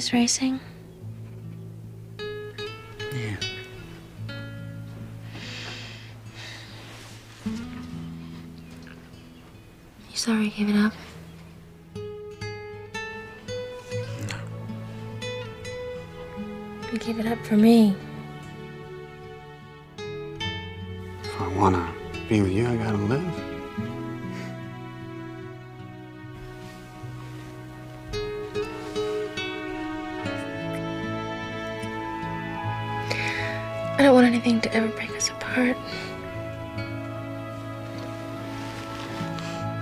Racing?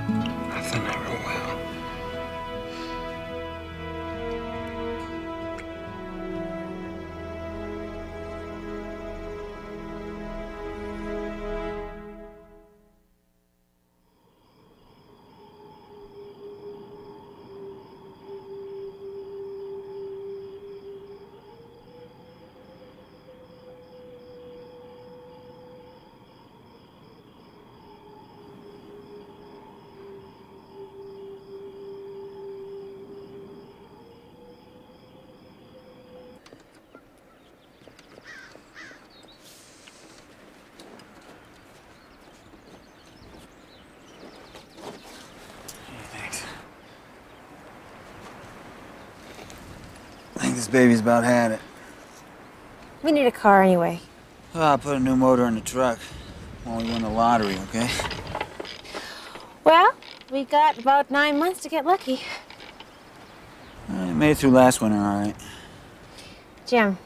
Nothing ever will. This baby's about had it. We need a car anyway. Oh, I'll put a new motor in the truck when we win the lottery, okay? Well, we got about nine months to get lucky. Uh, I made it through last winter, all right. Jim,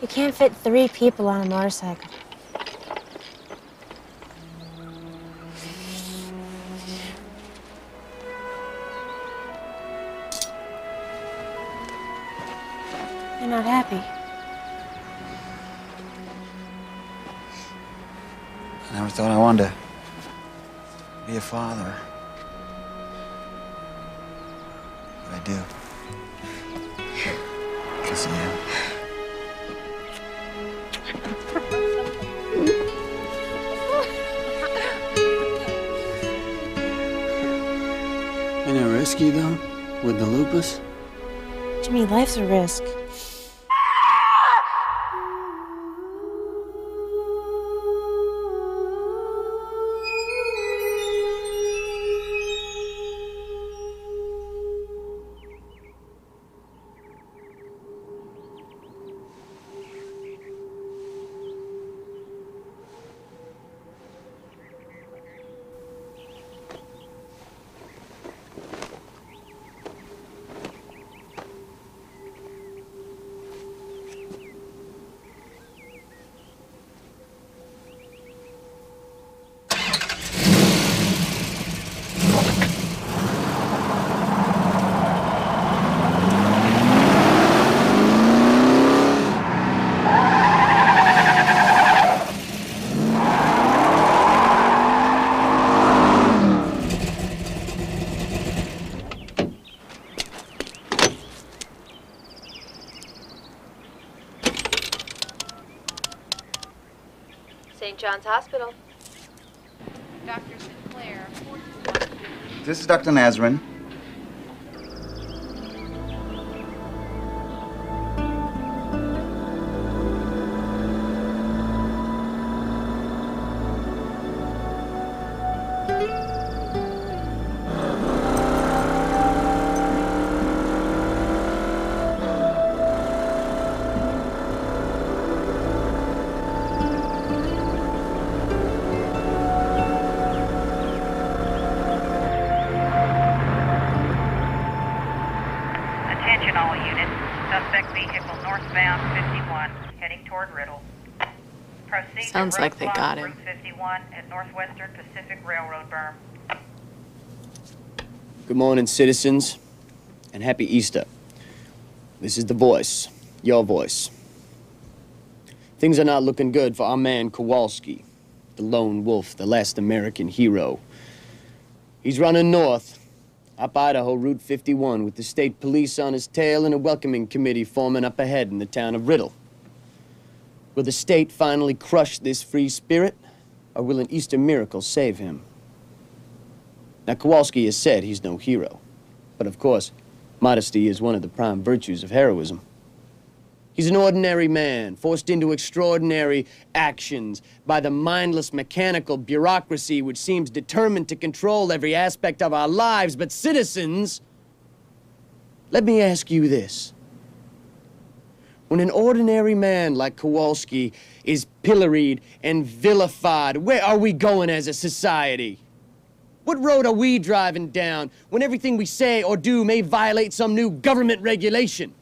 you can't fit three people on a motorcycle. St. John's Hospital. Dr. Sinclair, This is Dr. Nazarene. 51 at Northwestern Pacific Railroad berm. Good morning, citizens, and happy Easter. This is the voice, your voice. Things are not looking good for our man Kowalski, the lone wolf, the last American hero. He's running north, up Idaho Route 51, with the state police on his tail and a welcoming committee forming up ahead in the town of Riddle. Will the state finally crush this free spirit, or will an Easter miracle save him? Now, Kowalski has said he's no hero. But of course, Modesty is one of the prime virtues of heroism. He's an ordinary man, forced into extraordinary actions by the mindless mechanical bureaucracy which seems determined to control every aspect of our lives. But, citizens, let me ask you this. When an ordinary man like Kowalski is pilloried and vilified, where are we going as a society? What road are we driving down when everything we say or do may violate some new government regulation?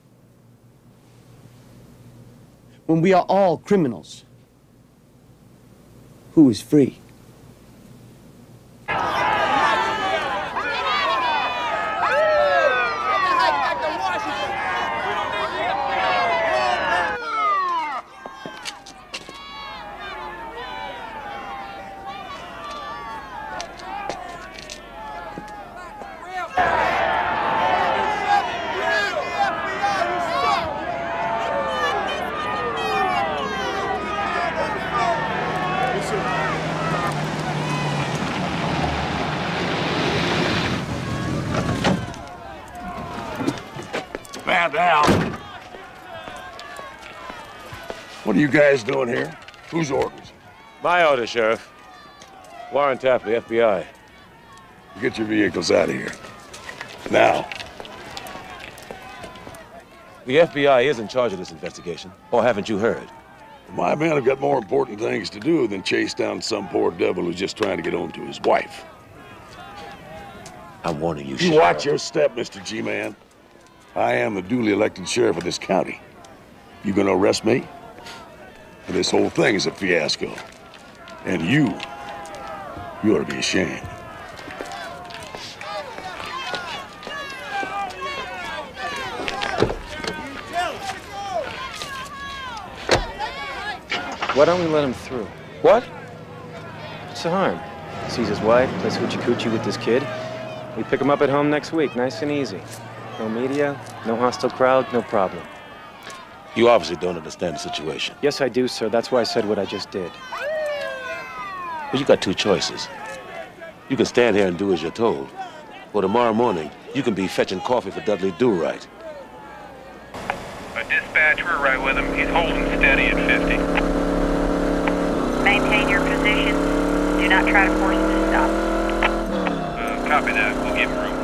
When we are all criminals, who is free? Man down. What are you guys doing here? Whose orders? My order, Sheriff. Warrant for the FBI. Get your vehicles out of here. Now. The FBI is in charge of this investigation. Or haven't you heard? My men have got more important things to do than chase down some poor devil who's just trying to get home to his wife. I'm warning you, You Sheriff. watch your step, Mr. G-Man. I am the duly elected sheriff of this county. You gonna arrest me? And this whole thing is a fiasco. And you, you ought to be ashamed. Why don't we let him through? What? What's the harm? Sees his wife, plays hoochie coochie with this kid. We pick him up at home next week, nice and easy. No media, no hostile crowd, no problem. You obviously don't understand the situation. Yes, I do, sir. That's why I said what I just did. But you got two choices. You can stand here and do as you're told. Or tomorrow morning, you can be fetching coffee for Dudley Do-Right. A dispatch, we're right with him. He's holding steady at 50. Maintain your position. Do not try to force him to stop. Uh, copy that. We'll give him room.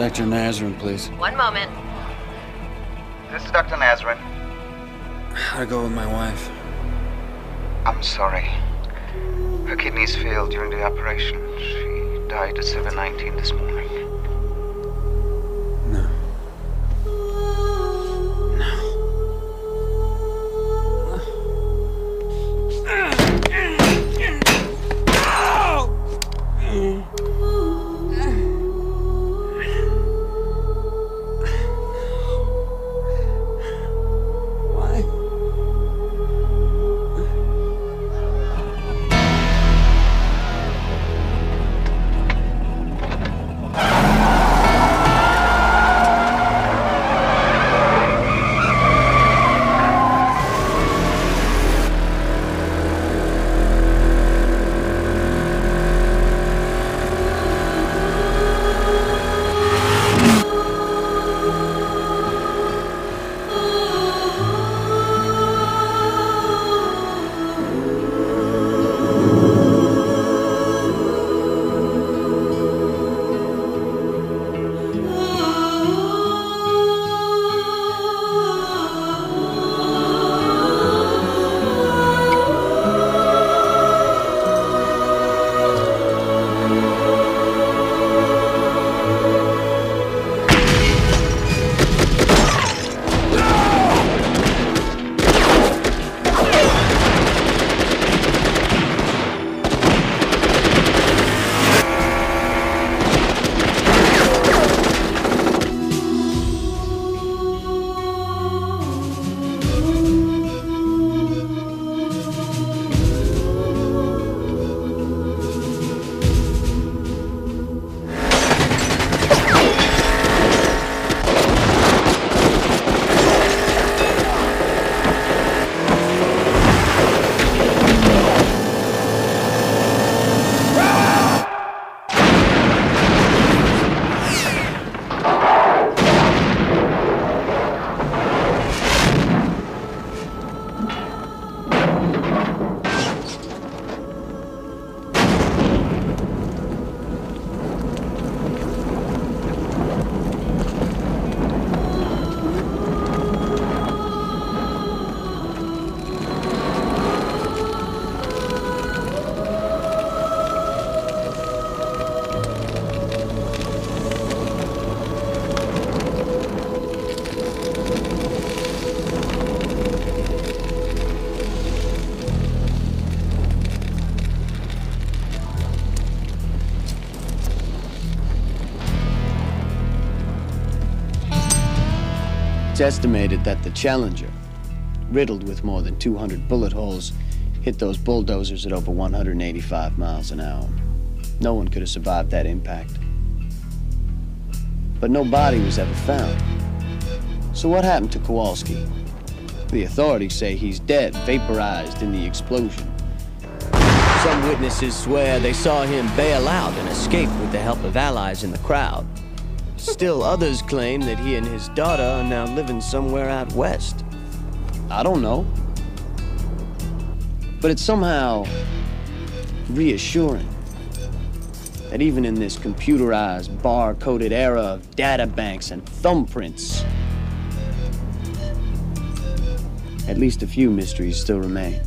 Dr. Nazarene, please. One moment. This is Dr. Nazarene. I go with my wife. I'm sorry. Her kidneys failed during the operation. She died at 7.19 this morning. It's estimated that the Challenger, riddled with more than 200 bullet holes, hit those bulldozers at over 185 miles an hour. No one could have survived that impact. But no body was ever found. So what happened to Kowalski? The authorities say he's dead, vaporized in the explosion. Some witnesses swear they saw him bail out and escape with the help of allies in the crowd. Still others claim that he and his daughter are now living somewhere out west. I don't know. But it's somehow reassuring that even in this computerized, bar-coded era of data banks and thumbprints, at least a few mysteries still remain.